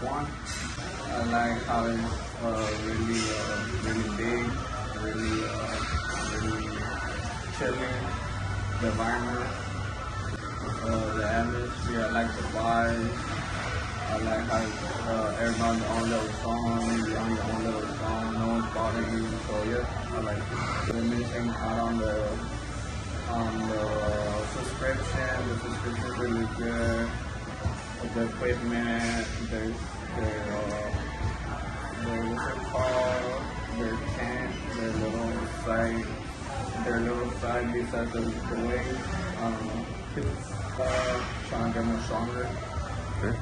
Swan. I like how it's uh, really, uh, really big, really, uh, really chilling. The environment, uh, the atmosphere. I like the vibes. I like how uh, everybody's on their song, you're on your own little song, no one's bothering you. So yeah, I like. The missing out on the on the subscription. The subscription is really good. The equipment, there's their uh, their called? Their tent, their little site, their little side besides the, the wing. Um, it's uh, trying to get more stronger. Sure.